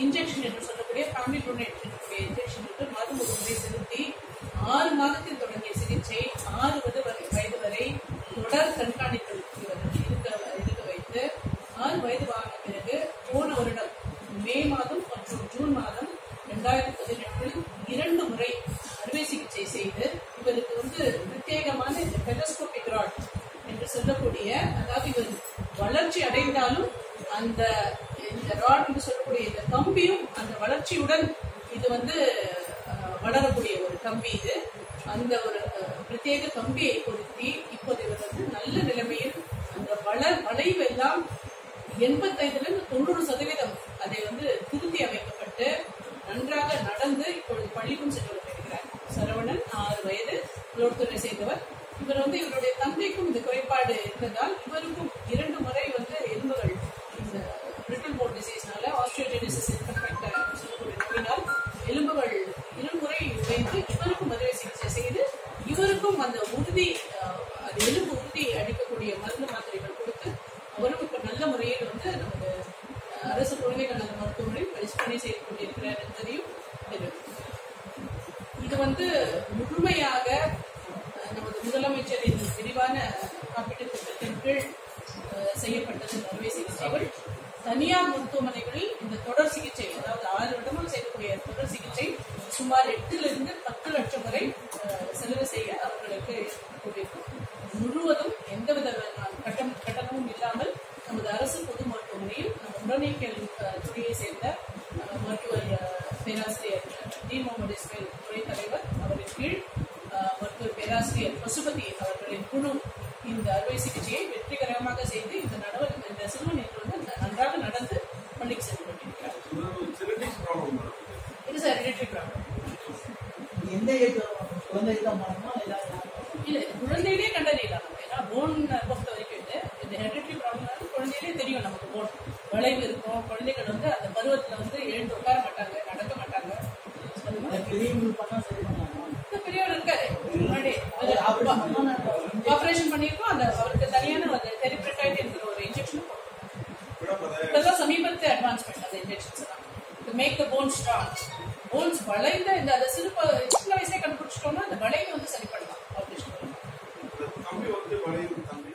Injection என்று சொல்லக்கூடிய family donate இருக்கக்கூடிய இன்ஜெக்ஷன் என்று மாதம் ஒரு முறை செலுத்தி ஆறு மாதத்தில் தொடங்கிய சிகிச்சை ஆறு வயது வரை வயது வரை தொடர் கண்காணித்தலுக்கு இருக்க இருக்க வைத்து ஆறு வயது ஆன பிறகு போன வருடம் மே மாதம் மற்றும் ஜூன் மாதம் இரண்டாயிரத்தி பதினெட்டில் இரண்டு முறை அறுவை சிகிச்சை செய்து இவருக்கு வந்து பிரத்யேகமான இந்த டெலஸ்கோபிக் ராட் என்று சொல்லக்கூடிய அதாவது இவர் வளர்ச்சி அடைந்தாலும் அந்த இந்த ராட் என்று சொல்லக்கூடிய இந்த கம்பியும் அந்த வளர்ச்சியுடன் இது வந்து அஹ், வளரக்கூடிய ஒரு கம்பி இது. அந்த ஒரு பிரத்யேக கம்பியை பொருத்தி இப்போது இவர் வந்து நல்ல நிலைமையில் அந்த வளர் வளைவு எல்லாம் எண்பத்தைந்துல இருந்து தொண்ணூறு சதவீதம் அதை வந்து திருத்தி அமைக்கப்பட்டு நன்றாக நடந்து இப்பொழுது பள்ளிக்கும் சென்று கொண்டிருக்கிறார். சரவணன் ஆறு வயது உளவுத்துறை சேர்ந்தவர். அந்த உறுதி அது எலும்பு உறுதி அடிக்கக்கூடிய மருந்து மாத்திரைகள் கொடுத்து அவரும் இப்ப நல்ல முறையில் வந்து நமது அரசு குழந்தைகள் நல மருத்துவமனையில் பரிசோதனை செய்து கொண்டிருக்கிறார் என்பதையும் இது வந்து முழுமையாக நமது முதலமைச்சரின் விரிவான காப்பீட்டு திட்டத்தின் கீழ் செய்யப்பட்டது அறுவை சிகிச்சைகள். தனியார் மருத்துவமனைகளில் இந்த தொடர் சிகிச்சை அதாவது ஆறு வருடமாக செய்யக்கூடிய தொடர் சிகிச்சை சுமார் எட்டிலிருந்து அஹ், துறையை சேர்ந்த மருத்துவர் பேராசிரியர் டி முகமது இஸ்மாயில் துறை தலைவர் அவரின் கீழ் மருத்துவர் பேராசிரியர் பசுபதி அவர்களின் குழு இந்த அறுவை சிகிச்சையை வெற்றிகரமாக செய்து இந்த நடவடிக்கை இந்த சிறுவன் இன்று வந்து நன்றாக நடந்து பள்ளிக்கு சென்று கொண்டிருக்கிறார். இது சார் ஹெரிட்ரி ப்ராப்ளம் எந்த பண்ணணுமா இல்லை குழந்தையிலே கண்டறியலாம். ஏன்னா போன் பொறுத்த வரைக்கும் இது இந்த ஹெரிட்ரி ப்ராப்ளம் குழந்தையிலே தெரியும் நமக்கு வளைவு இருக்கும். குழந்தைகள் வந்து அந்த பருவத்துல வந்து எழுந்து உட்கார மாட்டாங்க நடக்க மாட்டாங்க. பெரியவர் இருக்காரு. முன்னாடி ஆப்ரேஷன் பண்ணியிருக்கோம். அந்த அவருக்கு தனியான ஒரு டெரிப்ரெட்டைட் என்கிற ஒரு இன்ஜெக்ஷன் அதை இப்பதான் சமீபத்து அட்வான்ஸ்மெண்ட் அந்த இன்ஜெக்ஷன்ஸ் எல்லாம். To make the bone strong bones வளைந்த இந்த அதை சிறு சின்ன வயசுல கண்டுபிடிச்சிட்டோம்னா அந்த வளைவை வந்து சரி பண்ணலாம். ஆபரேஷன் அந்த கம்பி வந்து